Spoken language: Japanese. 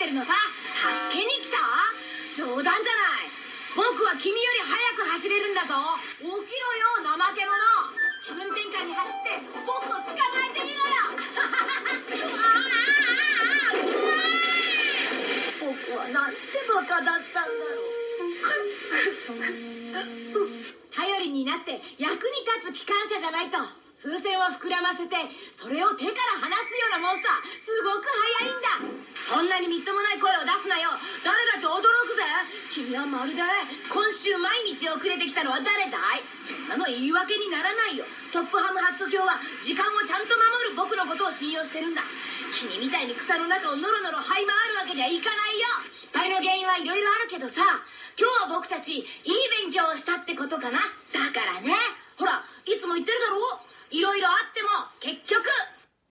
ってるのさ。助けに来た？冗談じゃない。僕は君より速く走れるんだぞ。起きろよ怠け者。気分転換に走って僕を捕まえてみろよ。僕はなんてバカだったんだろう。頼りになって役に立つ機関車じゃないと。風船を膨らませてそれを手から離すようなもんさ。すごくともない声を出すなよ。誰だって驚くぜ。君はまるで今週毎日遅れてきたのは誰だい？そんなの言い訳にならないよ。トップハムハット教は時間をちゃんと守る僕のことを信用してるんだ。君みたいに草の中をノロノロ這い回るわけにはいかないよ。失敗の原因はいろいろあるけどさ。今日は僕たちいい勉強をしたってことかな。だからね。ほらいつも言ってるだろ？いろいろあっても結局